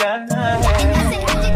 Yeah.